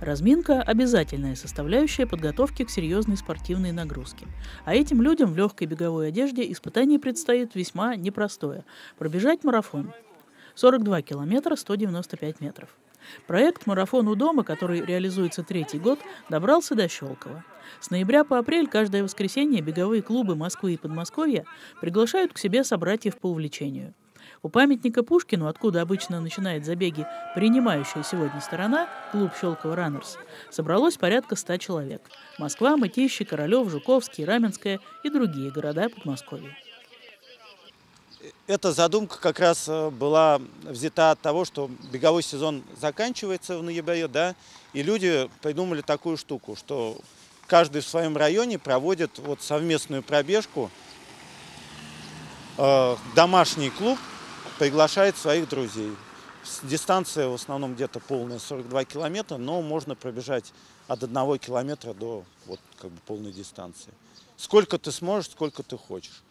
Разминка – обязательная составляющая подготовки к серьезной спортивной нагрузке. А этим людям в легкой беговой одежде испытание предстоит весьма непростое – пробежать марафон. 42 километра 195 метров. Проект «Марафон у дома», который реализуется третий год, добрался до Щелкова. С ноября по апрель каждое воскресенье беговые клубы Москвы и Подмосковья приглашают к себе собратьев по увлечению. У памятника Пушкину, откуда обычно начинает забеги принимающая сегодня сторона, клуб «Щелково Раннерс», собралось порядка ста человек. Москва, Мытищи, Королев, Жуковский, Раменское и другие города Подмосковья. Эта задумка как раз э, была взята от того, что беговой сезон заканчивается в ноябре, да, и люди придумали такую штуку, что каждый в своем районе проводит вот совместную пробежку, э, домашний клуб приглашает своих друзей. Дистанция в основном где-то полная, 42 километра, но можно пробежать от одного километра до вот, как бы полной дистанции. Сколько ты сможешь, сколько ты хочешь.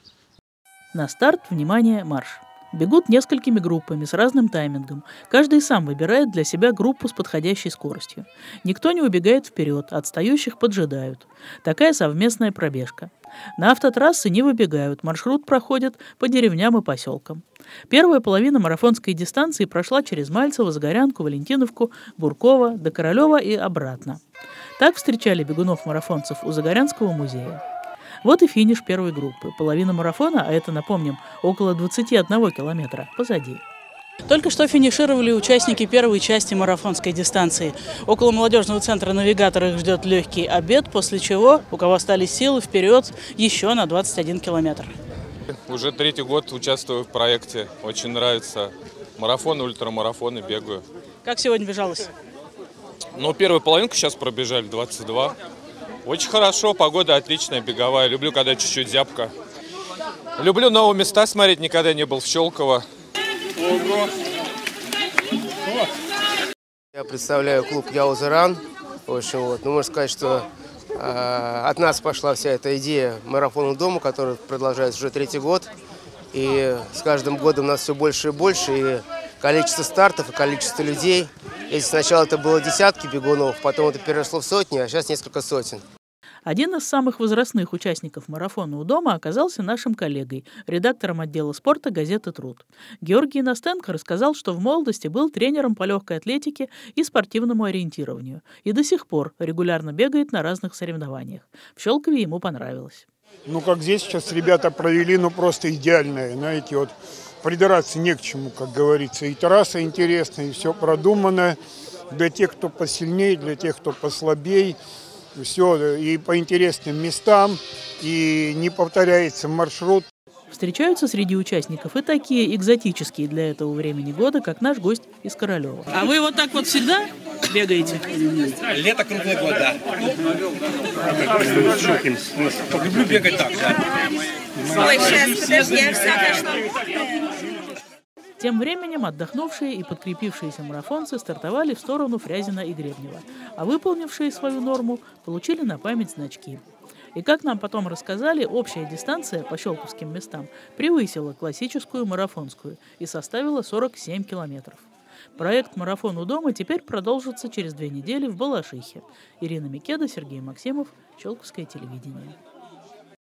На старт, внимание, марш! Бегут несколькими группами с разным таймингом. Каждый сам выбирает для себя группу с подходящей скоростью. Никто не убегает вперед, отстающих поджидают. Такая совместная пробежка. На автотрассы не выбегают, маршрут проходит по деревням и поселкам. Первая половина марафонской дистанции прошла через Мальцево, Загорянку, Валентиновку, Буркова, до Королева и обратно. Так встречали бегунов-марафонцев у Загорянского музея. Вот и финиш первой группы. Половина марафона, а это, напомним, около 21 километра, позади. Только что финишировали участники первой части марафонской дистанции. Около молодежного центра «Навигатор» их ждет легкий обед, после чего, у кого остались силы, вперед еще на 21 километр. Уже третий год участвую в проекте. Очень нравится. Марафоны, ультрамарафоны бегаю. Как сегодня бежалось? Ну, первую половинку сейчас пробежали, 22. Очень хорошо, погода отличная, беговая. Люблю, когда чуть-чуть зябко. Люблю новые места смотреть, никогда не был в Щелково. Я представляю клуб Яузеран. В общем, вот, ну, можно сказать, что э, от нас пошла вся эта идея марафона дома, который продолжается уже третий год. И с каждым годом нас все больше и больше. И количество стартов, и количество людей. Если сначала это было десятки бегунов, потом это переросло в сотни, а сейчас несколько сотен. Один из самых возрастных участников марафона у дома оказался нашим коллегой, редактором отдела спорта газеты «Труд». Георгий Настенко рассказал, что в молодости был тренером по легкой атлетике и спортивному ориентированию и до сих пор регулярно бегает на разных соревнованиях. В Щелкове ему понравилось. Ну, как здесь сейчас ребята провели, ну, просто идеальное, знаете, вот придираться не к чему, как говорится. И трасса интересная, и все продумано для тех, кто посильнее, для тех, кто послабее все и по интересным местам, и не повторяется маршрут. Встречаются среди участников и такие экзотические для этого времени года, как наш гость из Королева. А вы вот так вот всегда бегаете? Лето круглый год, да. Люблю бегать так, да. Ой, сейчас, подожди, я всякое тем временем отдохнувшие и подкрепившиеся марафонцы стартовали в сторону Фрязина и Гребнева, а выполнившие свою норму получили на память значки. И как нам потом рассказали, общая дистанция по щелковским местам превысила классическую марафонскую и составила 47 километров. Проект «Марафон у дома» теперь продолжится через две недели в Балашихе. Ирина Микеда, Сергей Максимов, Щелковское телевидение.